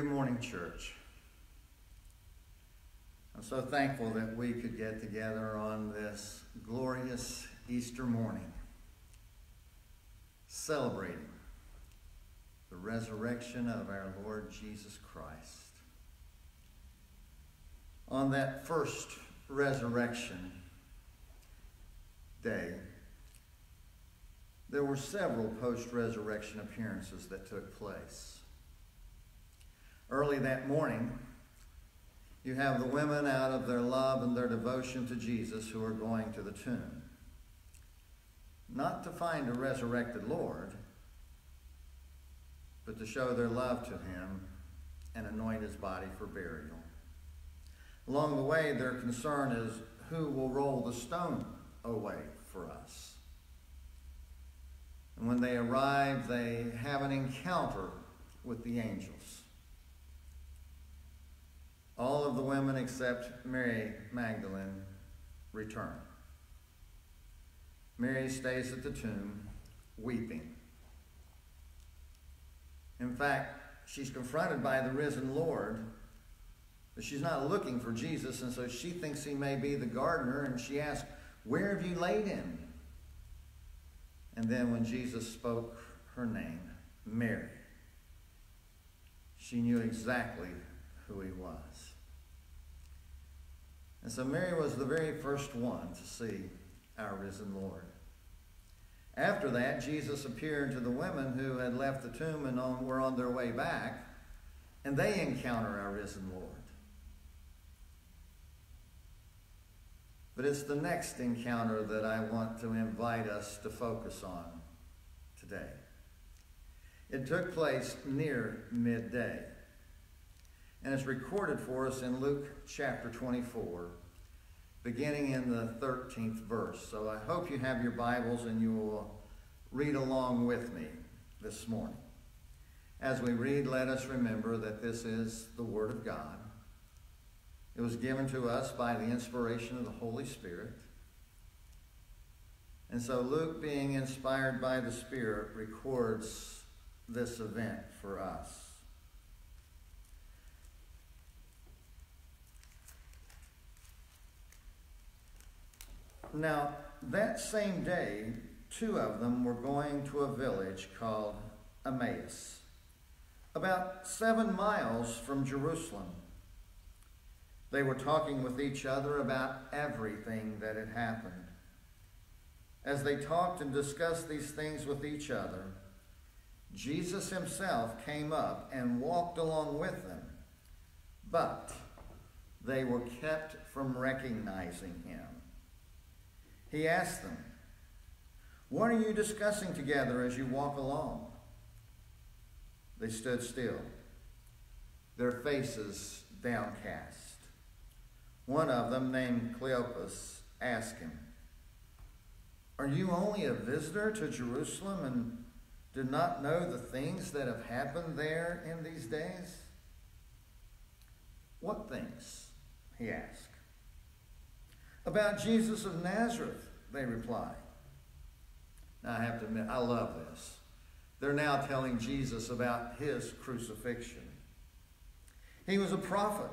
Good morning, church. I'm so thankful that we could get together on this glorious Easter morning, celebrating the resurrection of our Lord Jesus Christ. On that first resurrection day, there were several post resurrection appearances that took place. Early that morning, you have the women out of their love and their devotion to Jesus who are going to the tomb. Not to find a resurrected Lord, but to show their love to him and anoint his body for burial. Along the way, their concern is who will roll the stone away for us. And when they arrive, they have an encounter with the angels. All of the women except Mary Magdalene return. Mary stays at the tomb weeping. In fact, she's confronted by the risen Lord, but she's not looking for Jesus, and so she thinks he may be the gardener, and she asks, Where have you laid him? And then when Jesus spoke her name, Mary, she knew exactly who he was. And so Mary was the very first one to see our risen Lord. After that, Jesus appeared to the women who had left the tomb and on, were on their way back, and they encounter our risen Lord. But it's the next encounter that I want to invite us to focus on today. It took place near midday. And it's recorded for us in Luke chapter 24, beginning in the 13th verse. So I hope you have your Bibles and you will read along with me this morning. As we read, let us remember that this is the Word of God. It was given to us by the inspiration of the Holy Spirit. And so Luke, being inspired by the Spirit, records this event for us. Now, that same day, two of them were going to a village called Emmaus, about seven miles from Jerusalem. They were talking with each other about everything that had happened. As they talked and discussed these things with each other, Jesus himself came up and walked along with them, but they were kept from recognizing him. He asked them, What are you discussing together as you walk along? They stood still, their faces downcast. One of them, named Cleopas, asked him, Are you only a visitor to Jerusalem and do not know the things that have happened there in these days? What things? he asked. About Jesus of Nazareth, they reply. Now, I have to admit, I love this. They're now telling Jesus about his crucifixion. He was a prophet,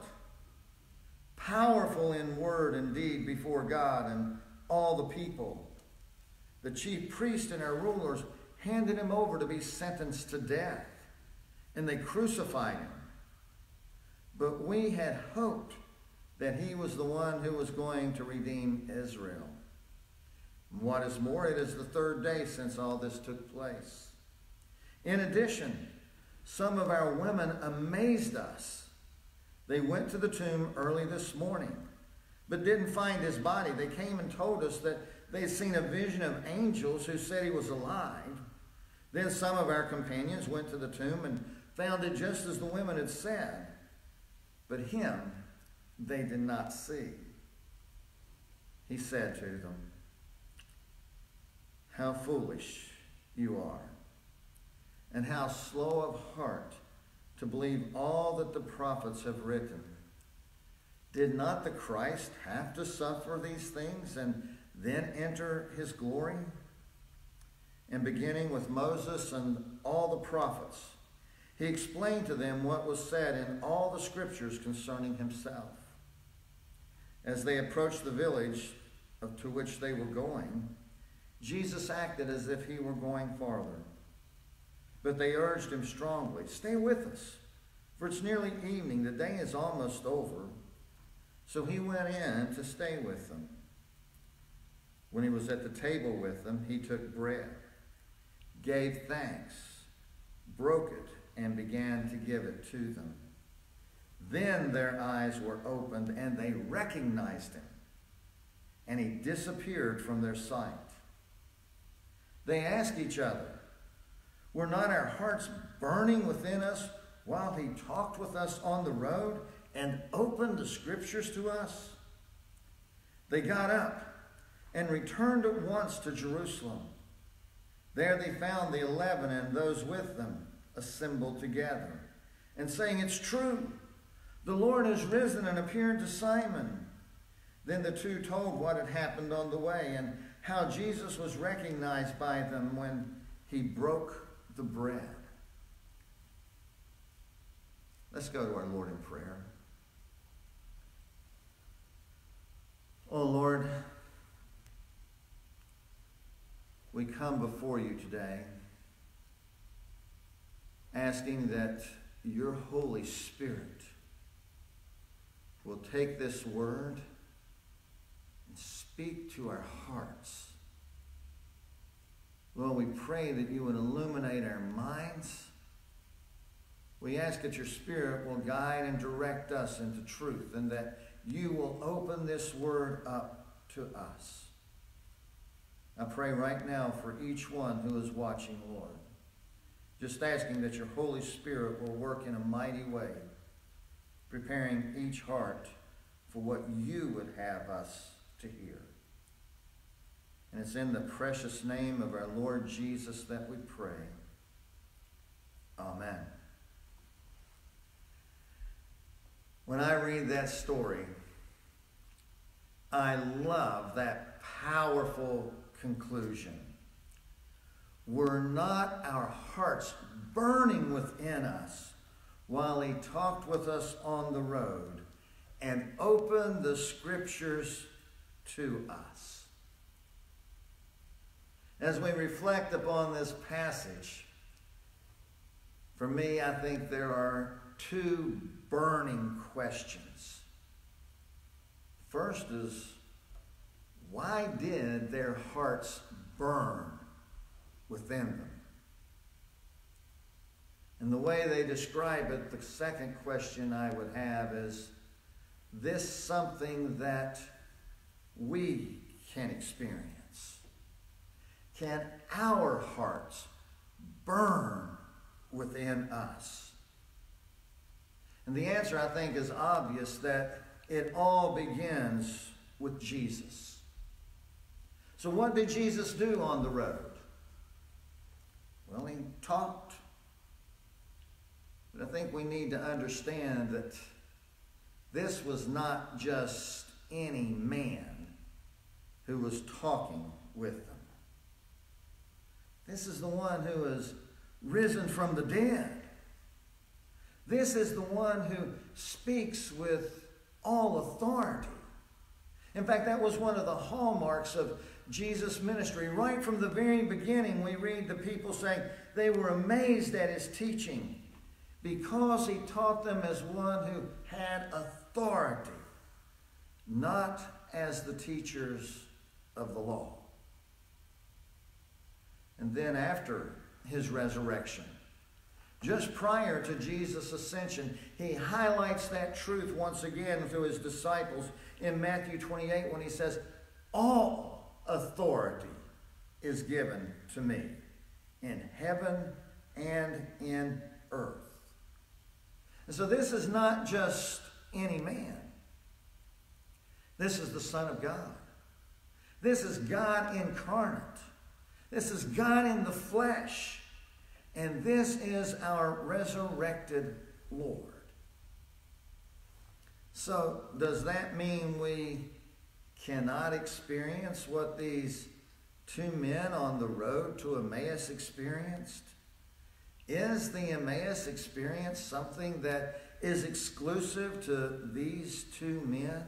powerful in word and deed before God and all the people. The chief priests and our rulers handed him over to be sentenced to death, and they crucified him. But we had hoped that he was the one who was going to redeem Israel. What is more, it is the third day since all this took place. In addition, some of our women amazed us. They went to the tomb early this morning, but didn't find his body. They came and told us that they had seen a vision of angels who said he was alive. Then some of our companions went to the tomb and found it just as the women had said. But him they did not see. He said to them, How foolish you are, and how slow of heart to believe all that the prophets have written. Did not the Christ have to suffer these things and then enter his glory? And beginning with Moses and all the prophets, he explained to them what was said in all the scriptures concerning himself. As they approached the village to which they were going, Jesus acted as if he were going farther. But they urged him strongly, Stay with us, for it's nearly evening. The day is almost over. So he went in to stay with them. When he was at the table with them, he took bread, gave thanks, broke it, and began to give it to them. Then their eyes were opened and they recognized him, and he disappeared from their sight. They asked each other, Were not our hearts burning within us while he talked with us on the road and opened the scriptures to us? They got up and returned at once to Jerusalem. There they found the eleven and those with them assembled together, and saying, It's true, the Lord has risen and appeared to Simon. Then the two told what had happened on the way and how Jesus was recognized by them when he broke the bread. Let's go to our Lord in prayer. Oh Lord, we come before you today asking that your Holy Spirit will take this word and speak to our hearts. Lord, we pray that you would illuminate our minds. We ask that your Spirit will guide and direct us into truth and that you will open this word up to us. I pray right now for each one who is watching, Lord. Just asking that your Holy Spirit will work in a mighty way, preparing each heart for what you would have us to hear. And it's in the precious name of our Lord Jesus that we pray. Amen. When I read that story, I love that powerful conclusion. Were not our hearts burning within us while he talked with us on the road and opened the scriptures to us? As we reflect upon this passage, for me, I think there are two burning questions. First is, why did their hearts burn within them? And the way they describe it, the second question I would have is this something that we can experience? Can our hearts burn within us? And the answer, I think, is obvious that it all begins with Jesus. So, what did Jesus do on the road? Well, he talked. But I think we need to understand that this was not just any man who was talking with them. This is the one who is risen from the dead. This is the one who speaks with all authority. In fact, that was one of the hallmarks of Jesus' ministry. Right from the very beginning, we read the people saying they were amazed at his teaching because he taught them as one who had authority, not as the teachers of the law. And then after his resurrection, just prior to Jesus' ascension, he highlights that truth once again to his disciples in Matthew 28 when he says, All authority is given to me in heaven and in earth. And so this is not just any man. This is the Son of God. This is God incarnate. This is God in the flesh. And this is our resurrected Lord. So, does that mean we cannot experience what these two men on the road to Emmaus experienced? Is the Emmaus experience something that is exclusive to these two men?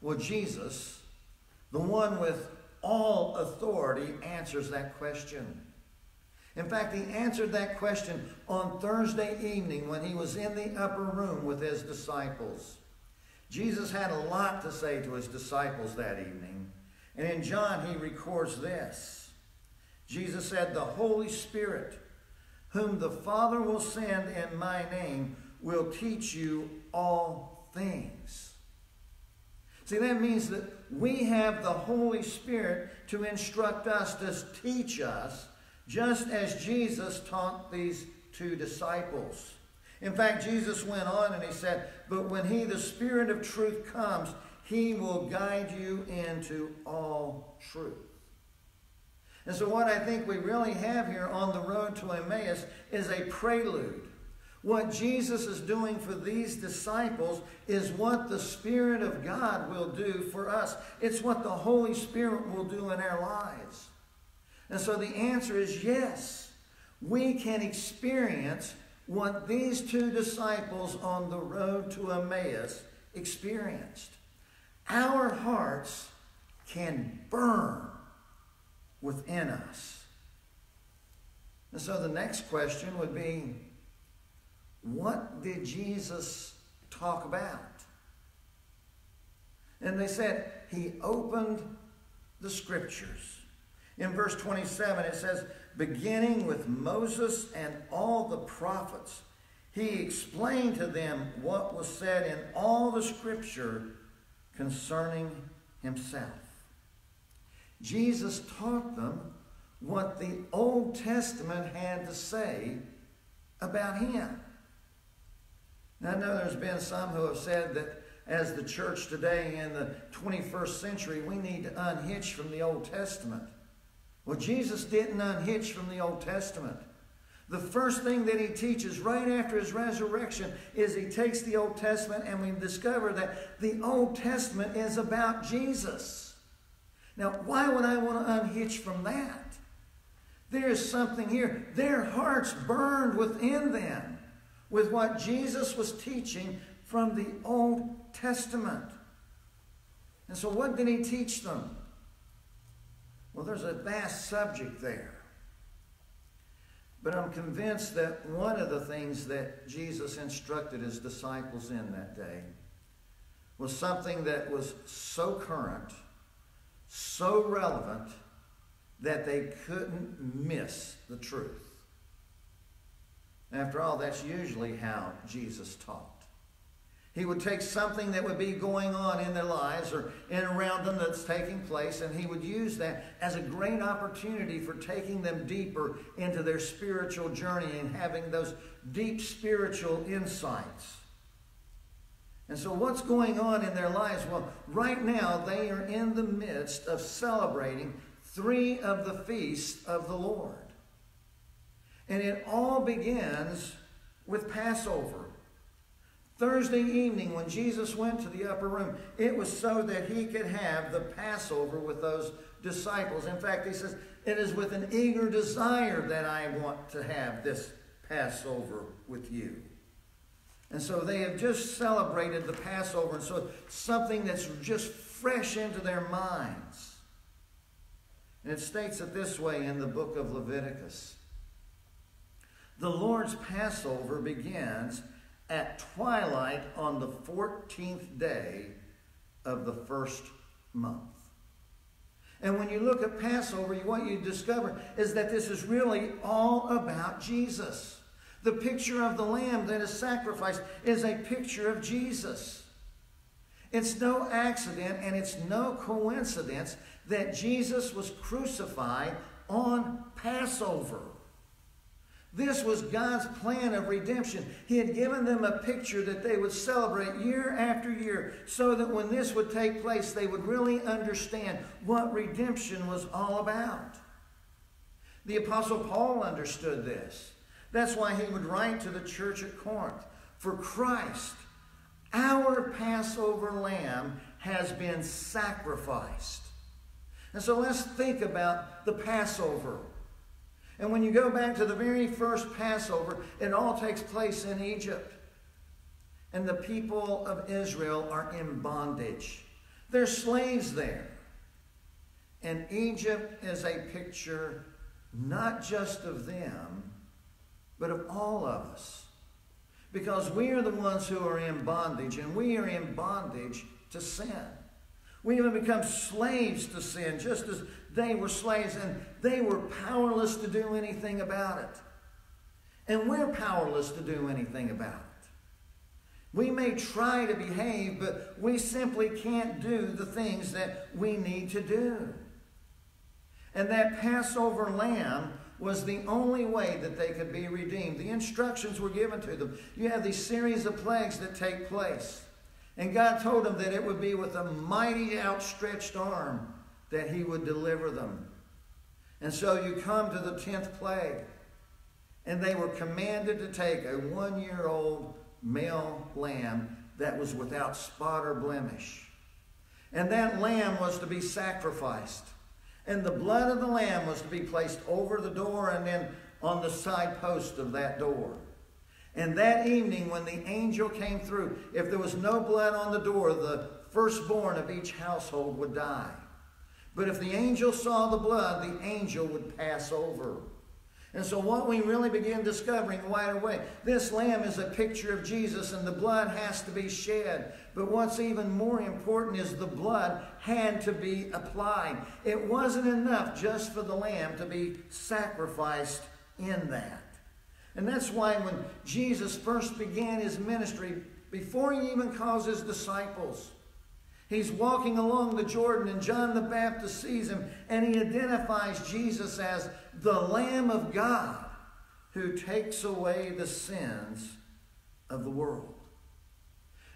Well, Jesus, the one with all authority, answers that question. In fact, he answered that question on Thursday evening when he was in the upper room with his disciples. Jesus had a lot to say to his disciples that evening. And in John, he records this Jesus said, The Holy Spirit, whom the Father will send in my name, will teach you all things. See, that means that we have the Holy Spirit to instruct us, to teach us just as Jesus taught these two disciples. In fact, Jesus went on and he said, But when he, the Spirit of truth, comes, he will guide you into all truth. And so, what I think we really have here on the road to Emmaus is a prelude. What Jesus is doing for these disciples is what the Spirit of God will do for us. It's what the Holy Spirit will do in our lives. And so the answer is yes. We can experience what these two disciples on the road to Emmaus experienced. Our hearts can burn within us. And so the next question would be what did Jesus talk about? And they said, He opened the scriptures. In verse 27, it says, beginning with Moses and all the prophets, he explained to them what was said in all the scripture concerning himself. Jesus taught them what the Old Testament had to say about him. Now, I know there's been some who have said that as the church today in the 21st century, we need to unhitch from the Old Testament. Well, Jesus didn't unhitch from the Old Testament. The first thing that he teaches right after his resurrection is he takes the Old Testament and we discover that the Old Testament is about Jesus. Now, why would I want to unhitch from that? There's something here. Their hearts burned within them with what Jesus was teaching from the Old Testament. And so, what did he teach them? Well, there's a vast subject there. But I'm convinced that one of the things that Jesus instructed his disciples in that day was something that was so current, so relevant, that they couldn't miss the truth. After all, that's usually how Jesus taught. He would take something that would be going on in their lives or in around them that's taking place, and he would use that as a great opportunity for taking them deeper into their spiritual journey and having those deep spiritual insights. And so, what's going on in their lives? Well, right now, they are in the midst of celebrating three of the feasts of the Lord. And it all begins with Passover. Thursday evening, when Jesus went to the upper room, it was so that he could have the Passover with those disciples. In fact, he says, It is with an eager desire that I want to have this Passover with you. And so they have just celebrated the Passover, and so something that's just fresh into their minds. And it states it this way in the book of Leviticus The Lord's Passover begins at twilight on the 14th day of the first month. And when you look at Passover, what you discover is that this is really all about Jesus. The picture of the lamb that is sacrificed is a picture of Jesus. It's no accident and it's no coincidence that Jesus was crucified on Passover. This was God's plan of redemption. He had given them a picture that they would celebrate year after year so that when this would take place, they would really understand what redemption was all about. The Apostle Paul understood this. That's why he would write to the church at Corinth For Christ, our Passover lamb, has been sacrificed. And so let's think about the Passover. And when you go back to the very first Passover, it all takes place in Egypt. And the people of Israel are in bondage. They're slaves there. And Egypt is a picture not just of them, but of all of us. Because we are the ones who are in bondage, and we are in bondage to sin. We even become slaves to sin, just as they were slaves, and they were powerless to do anything about it. And we're powerless to do anything about it. We may try to behave, but we simply can't do the things that we need to do. And that Passover lamb was the only way that they could be redeemed. The instructions were given to them. You have these series of plagues that take place. And God told them that it would be with a mighty outstretched arm that he would deliver them. And so you come to the 10th plague, and they were commanded to take a one year old male lamb that was without spot or blemish. And that lamb was to be sacrificed. And the blood of the lamb was to be placed over the door and then on the side post of that door. And that evening, when the angel came through, if there was no blood on the door, the firstborn of each household would die. But if the angel saw the blood, the angel would pass over. And so, what we really begin discovering right away this lamb is a picture of Jesus, and the blood has to be shed. But what's even more important is the blood had to be applied. It wasn't enough just for the lamb to be sacrificed in that. And that's why when Jesus first began his ministry, before he even calls his disciples, He's walking along the Jordan, and John the Baptist sees him, and he identifies Jesus as the Lamb of God who takes away the sins of the world.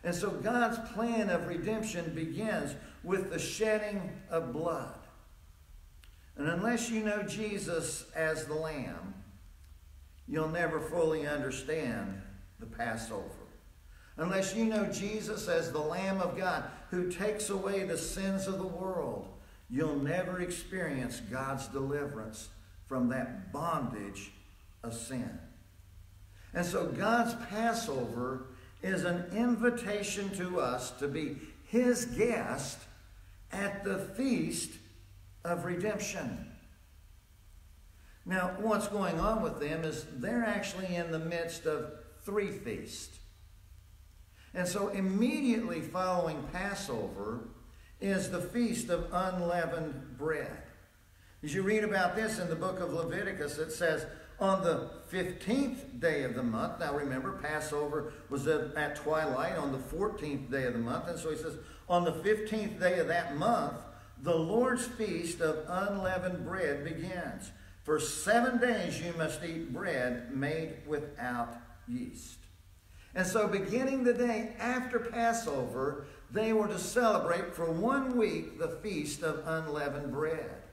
And so God's plan of redemption begins with the shedding of blood. And unless you know Jesus as the Lamb, you'll never fully understand the Passover unless you know Jesus as the Lamb of God who takes away the sins of the world, you'll never experience God's deliverance from that bondage of sin. And so God's Passover is an invitation to us to be his guest at the feast of redemption. Now, what's going on with them is they're actually in the midst of three feasts. And so immediately following Passover is the feast of unleavened bread. As you read about this in the book of Leviticus, it says, on the 15th day of the month, now remember, Passover was at twilight on the 14th day of the month, and so he says, on the 15th day of that month, the Lord's feast of unleavened bread begins. For seven days you must eat bread made without yeast. And so, beginning the day after Passover, they were to celebrate for one week the feast of unleavened bread.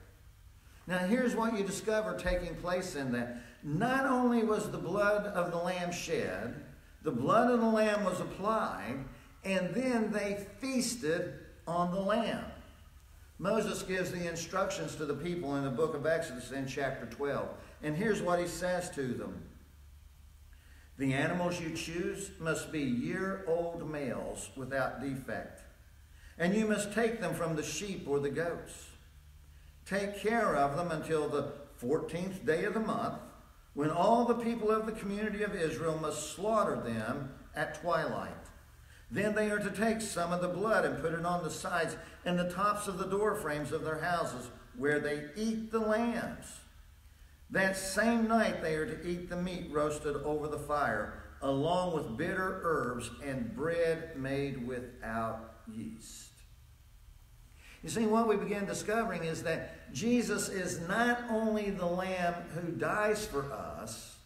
Now, here's what you discover taking place in that. Not only was the blood of the lamb shed, the blood of the lamb was applied, and then they feasted on the lamb. Moses gives the instructions to the people in the book of Exodus in chapter 12. And here's what he says to them the animals you choose must be year old males without defect, and you must take them from the sheep or the goats. Take care of them until the 14th day of the month, when all the people of the community of Israel must slaughter them at twilight. Then they are to take some of the blood and put it on the sides and the tops of the door frames of their houses, where they eat the lambs. That same night they are to eat the meat roasted over the fire, along with bitter herbs and bread made without yeast. You see, what we begin discovering is that Jesus is not only the Lamb who dies for us,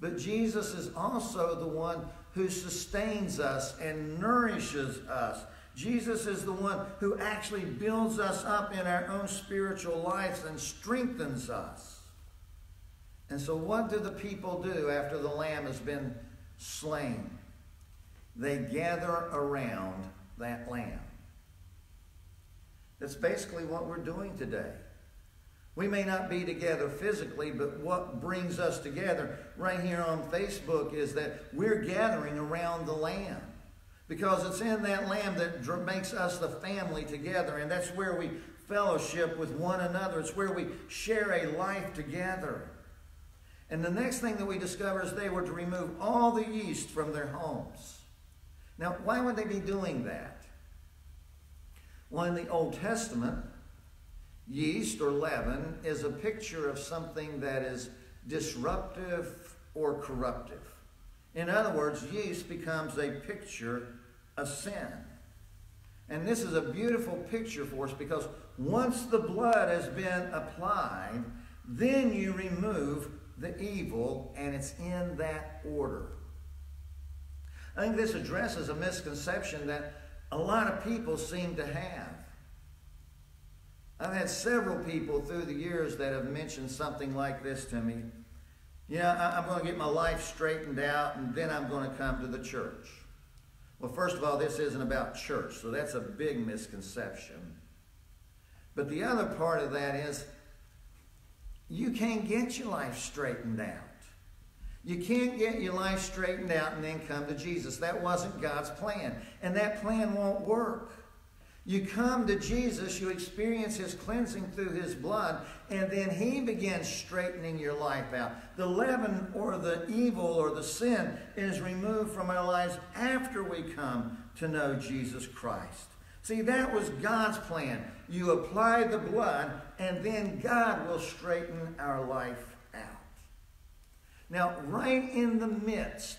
but Jesus is also the one who sustains us and nourishes us. Jesus is the one who actually builds us up in our own spiritual lives and strengthens us. And so, what do the people do after the lamb has been slain? They gather around that lamb. That's basically what we're doing today. We may not be together physically, but what brings us together right here on Facebook is that we're gathering around the Lamb. Because it's in that Lamb that makes us the family together, and that's where we fellowship with one another. It's where we share a life together. And the next thing that we discover is they were to remove all the yeast from their homes. Now, why would they be doing that? Well, in the Old Testament, Yeast or leaven is a picture of something that is disruptive or corruptive. In other words, yeast becomes a picture of sin. And this is a beautiful picture for us because once the blood has been applied, then you remove the evil, and it's in that order. I think this addresses a misconception that a lot of people seem to have. I've had several people through the years that have mentioned something like this to me. You know, I'm going to get my life straightened out and then I'm going to come to the church. Well, first of all, this isn't about church, so that's a big misconception. But the other part of that is you can't get your life straightened out. You can't get your life straightened out and then come to Jesus. That wasn't God's plan. And that plan won't work. You come to Jesus, you experience His cleansing through His blood, and then He begins straightening your life out. The leaven or the evil or the sin is removed from our lives after we come to know Jesus Christ. See, that was God's plan. You apply the blood, and then God will straighten our life. Now, right in the midst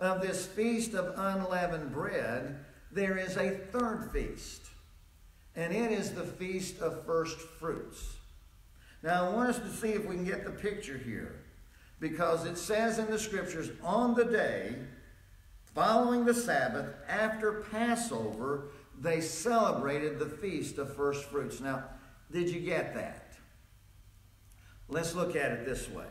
of this feast of unleavened bread, there is a third feast, and it is the Feast of First Fruits. Now, I want us to see if we can get the picture here, because it says in the scriptures, on the day following the Sabbath, after Passover, they celebrated the Feast of First Fruits. Now, did you get that? Let's look at it this way.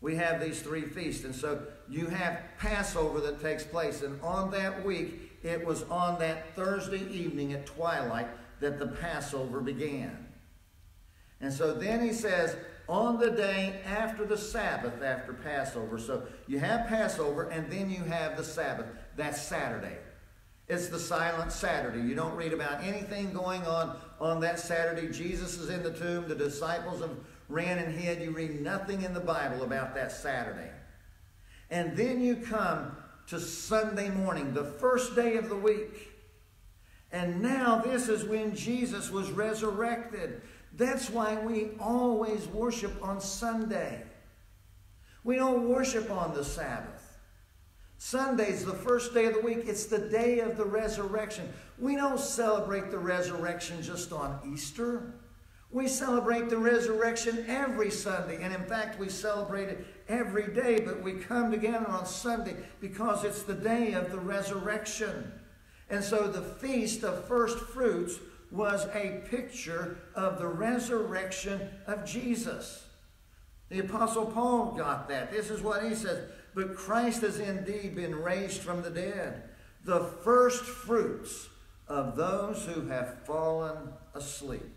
We have these three feasts, and so you have Passover that takes place, and on that week, it was on that Thursday evening at twilight that the Passover began. And so then he says, on the day after the Sabbath, after Passover. So you have Passover and then you have the Sabbath. That's Saturday. It's the silent Saturday. You don't read about anything going on on that Saturday. Jesus is in the tomb. The disciples have ran and hid. You read nothing in the Bible about that Saturday. And then you come to Sunday morning, the first day of the week. And now this is when Jesus was resurrected. That's why we always worship on Sunday. We don't worship on the Sabbath. Sunday's the first day of the week. It's the day of the resurrection. We don't celebrate the resurrection just on Easter. We celebrate the resurrection every Sunday. And in fact, we celebrate it every day, but we come together on Sunday because it's the day of the resurrection. And so the Feast of First Fruits was a picture of the resurrection of Jesus. The Apostle Paul got that. This is what he says But Christ has indeed been raised from the dead, the first fruits of those who have fallen asleep.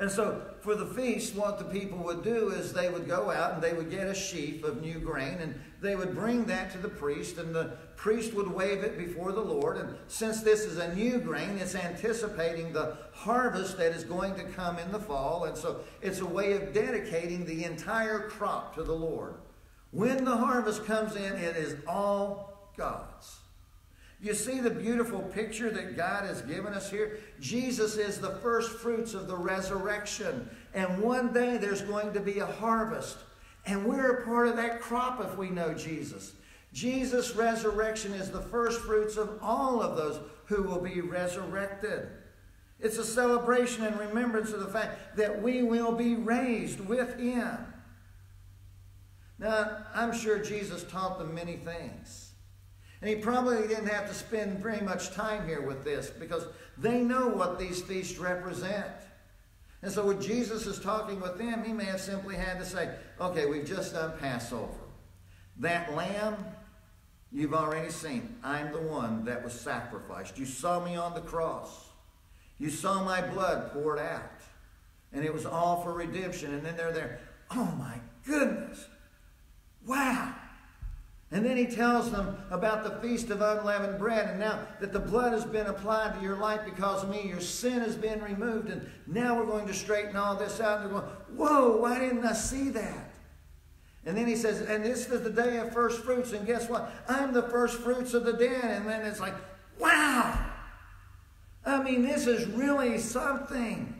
And so for the feast, what the people would do is they would go out and they would get a sheaf of new grain and they would bring that to the priest and the priest would wave it before the Lord. And since this is a new grain, it's anticipating the harvest that is going to come in the fall. And so it's a way of dedicating the entire crop to the Lord. When the harvest comes in, it is all God's. You see the beautiful picture that God has given us here? Jesus is the first fruits of the resurrection. And one day there's going to be a harvest. And we're a part of that crop if we know Jesus. Jesus' resurrection is the first fruits of all of those who will be resurrected. It's a celebration and remembrance of the fact that we will be raised with Him. Now, I'm sure Jesus taught them many things. And he probably didn't have to spend very much time here with this because they know what these feasts represent. And so when Jesus is talking with them, he may have simply had to say, okay, we've just done Passover. That lamb, you've already seen. I'm the one that was sacrificed. You saw me on the cross. You saw my blood poured out. And it was all for redemption. And then they're there. Oh my goodness. Wow. And then he tells them about the feast of unleavened bread. And now that the blood has been applied to your life because of me, your sin has been removed. And now we're going to straighten all this out. And they're going, Whoa, why didn't I see that? And then he says, And this is the day of first fruits. And guess what? I'm the first fruits of the dead. And then it's like, Wow. I mean, this is really something.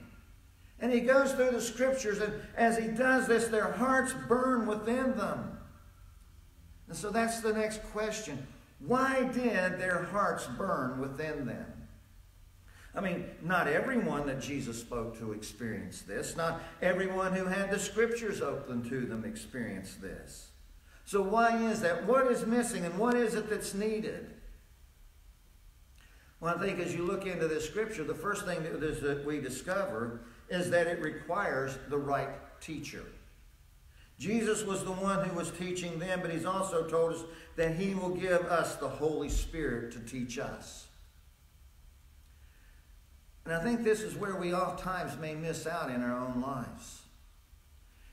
And he goes through the scriptures, and as he does this, their hearts burn within them. And so that's the next question. Why did their hearts burn within them? I mean, not everyone that Jesus spoke to experienced this. Not everyone who had the scriptures open to them experienced this. So, why is that? What is missing and what is it that's needed? Well, I think as you look into this scripture, the first thing that we discover is that it requires the right teacher. Jesus was the one who was teaching them, but he's also told us that he will give us the Holy Spirit to teach us. And I think this is where we oftentimes may miss out in our own lives.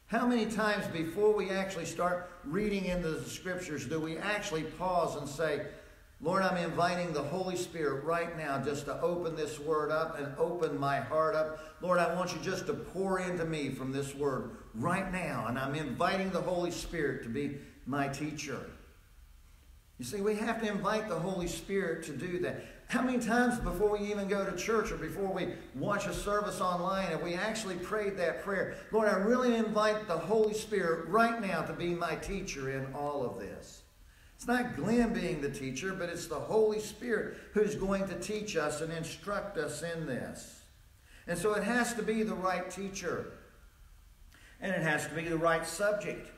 How many times before we actually start reading into the scriptures do we actually pause and say, Lord, I'm inviting the Holy Spirit right now just to open this word up and open my heart up. Lord, I want you just to pour into me from this word right now. And I'm inviting the Holy Spirit to be my teacher. You see, we have to invite the Holy Spirit to do that. How many times before we even go to church or before we watch a service online have we actually prayed that prayer? Lord, I really invite the Holy Spirit right now to be my teacher in all of this. It's not Glenn being the teacher, but it's the Holy Spirit who's going to teach us and instruct us in this. And so it has to be the right teacher. And it has to be the right subject.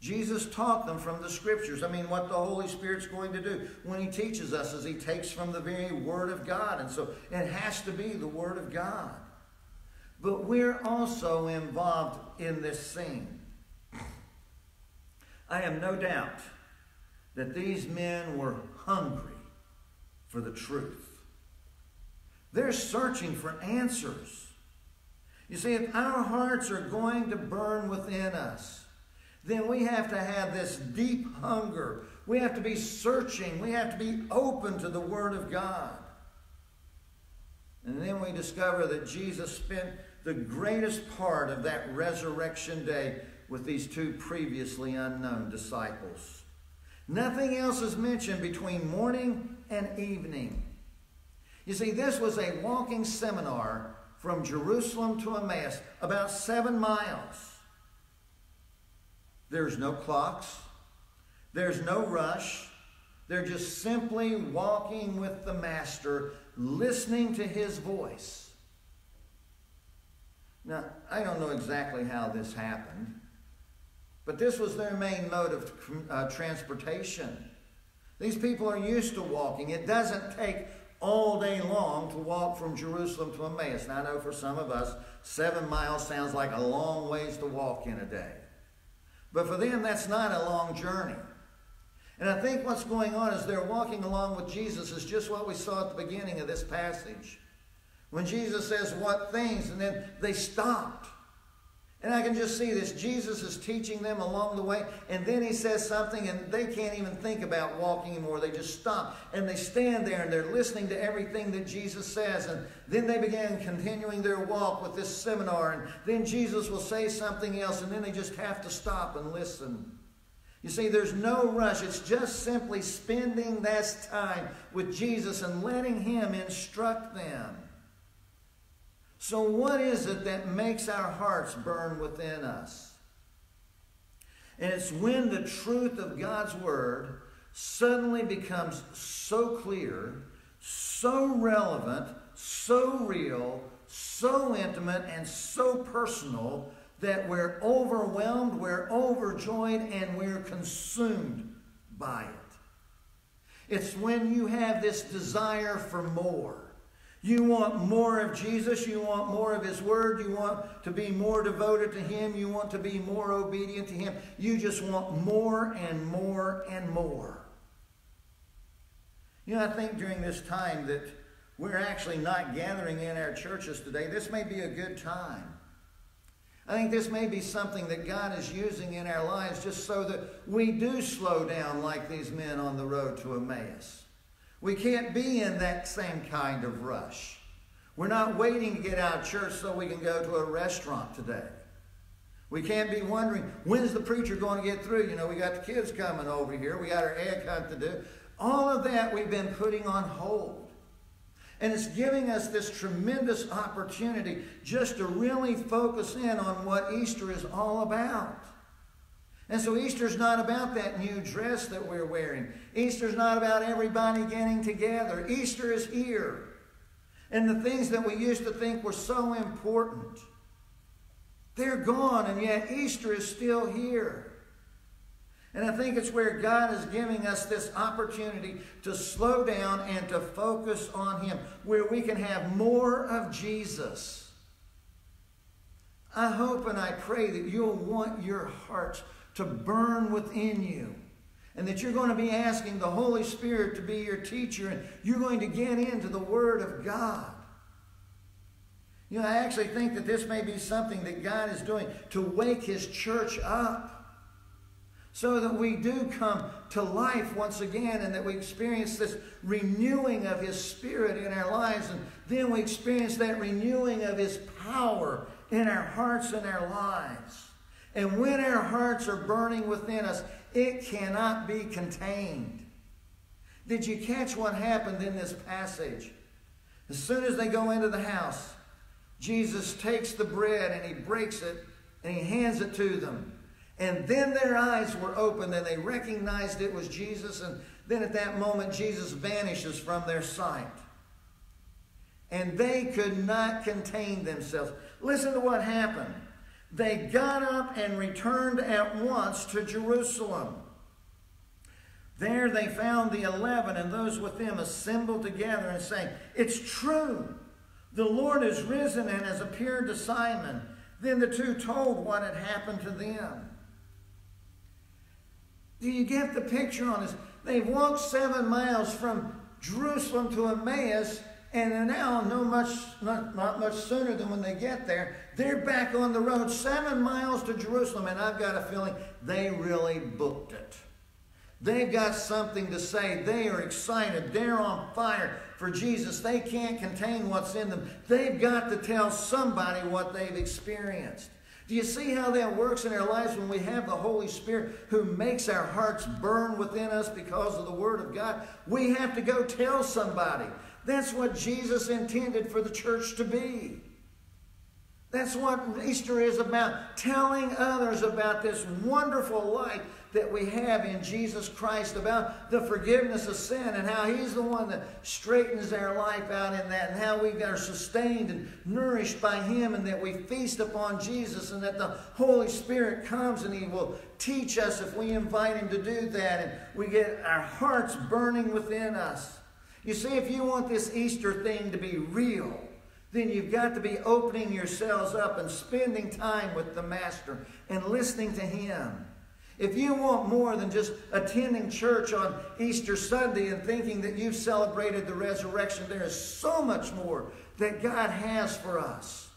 Jesus taught them from the scriptures. I mean, what the Holy Spirit's going to do when He teaches us is He takes from the very Word of God. And so it has to be the Word of God. But we're also involved in this scene. I have no doubt that these men were hungry for the truth. They're searching for answers. You see, if our hearts are going to burn within us, then we have to have this deep hunger. We have to be searching. We have to be open to the Word of God. And then we discover that Jesus spent the greatest part of that resurrection day with these two previously unknown disciples. Nothing else is mentioned between morning and evening. You see, this was a walking seminar from Jerusalem to Emmaus, about seven miles. There's no clocks, there's no rush. They're just simply walking with the Master, listening to his voice. Now, I don't know exactly how this happened. But this was their main mode of uh, transportation. These people are used to walking. It doesn't take all day long to walk from Jerusalem to Emmaus. Now, I know for some of us, seven miles sounds like a long ways to walk in a day. But for them, that's not a long journey. And I think what's going on is they're walking along with Jesus is just what we saw at the beginning of this passage. When Jesus says, What things? And then they stopped. And I can just see this. Jesus is teaching them along the way, and then he says something, and they can't even think about walking anymore. They just stop, and they stand there, and they're listening to everything that Jesus says. And then they begin continuing their walk with this seminar, and then Jesus will say something else, and then they just have to stop and listen. You see, there's no rush. It's just simply spending that time with Jesus and letting him instruct them. So, what is it that makes our hearts burn within us? And it's when the truth of God's Word suddenly becomes so clear, so relevant, so real, so intimate, and so personal that we're overwhelmed, we're overjoyed, and we're consumed by it. It's when you have this desire for more. You want more of Jesus. You want more of His Word. You want to be more devoted to Him. You want to be more obedient to Him. You just want more and more and more. You know, I think during this time that we're actually not gathering in our churches today, this may be a good time. I think this may be something that God is using in our lives just so that we do slow down like these men on the road to Emmaus. We can't be in that same kind of rush. We're not waiting to get out of church so we can go to a restaurant today. We can't be wondering, when's the preacher going to get through? You know, we got the kids coming over here. We got our egg hunt to do. All of that we've been putting on hold. And it's giving us this tremendous opportunity just to really focus in on what Easter is all about. And so Easter's not about that new dress that we're wearing. Easter's not about everybody getting together. Easter is here. And the things that we used to think were so important they're gone, and yet Easter is still here. And I think it's where God is giving us this opportunity to slow down and to focus on Him, where we can have more of Jesus. I hope and I pray that you'll want your hearts to burn within you. And that you're going to be asking the Holy Spirit to be your teacher, and you're going to get into the Word of God. You know, I actually think that this may be something that God is doing to wake His church up so that we do come to life once again and that we experience this renewing of His Spirit in our lives and then we experience that renewing of His power in our hearts and our lives. And when our hearts are burning within us, it cannot be contained. Did you catch what happened in this passage? As soon as they go into the house, Jesus takes the bread and he breaks it and he hands it to them. And then their eyes were opened and they recognized it was Jesus. And then at that moment, Jesus vanishes from their sight. And they could not contain themselves. Listen to what happened. They got up and returned at once to Jerusalem. There they found the eleven and those with them assembled together and saying, It's true. The Lord is risen and has appeared to Simon. Then the two told what had happened to them. Do you get the picture on this? They've walked seven miles from Jerusalem to Emmaus, and now, no much, not, not much sooner than when they get there, they're back on the road seven miles to Jerusalem, and I've got a feeling they really booked it. They've got something to say. They are excited. They're on fire for Jesus. They can't contain what's in them. They've got to tell somebody what they've experienced. Do you see how that works in our lives when we have the Holy Spirit who makes our hearts burn within us because of the Word of God? We have to go tell somebody. That's what Jesus intended for the church to be. That's what Easter is about telling others about this wonderful light that we have in Jesus Christ about the forgiveness of sin and how He's the one that straightens our life out in that and how we are sustained and nourished by Him and that we feast upon Jesus and that the Holy Spirit comes and He will teach us if we invite Him to do that and we get our hearts burning within us. You see, if you want this Easter thing to be real, then you've got to be opening yourselves up and spending time with the Master and listening to Him. If you want more than just attending church on Easter Sunday and thinking that you've celebrated the resurrection, there is so much more that God has for us.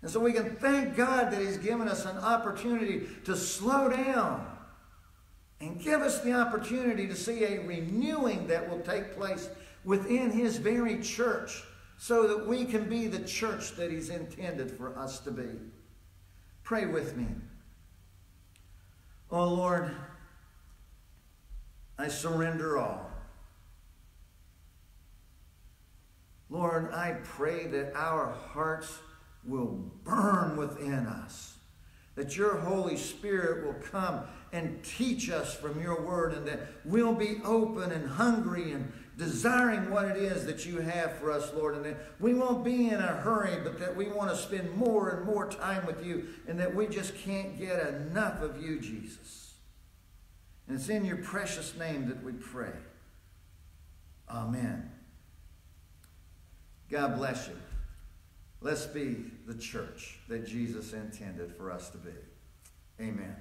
And so we can thank God that He's given us an opportunity to slow down and give us the opportunity to see a renewing that will take place within His very church so that we can be the church that He's intended for us to be. Pray with me. Oh Lord, I surrender all. Lord, I pray that our hearts will burn within us, that your Holy Spirit will come and teach us from your word, and that we'll be open and hungry and desiring what it is that you have for us, Lord, and that we won't be in a hurry, but that we want to spend more and more time with you, and that we just can't get enough of you, Jesus. And it's in your precious name that we pray. Amen. God bless you. Let's be the church that Jesus intended for us to be. Amen.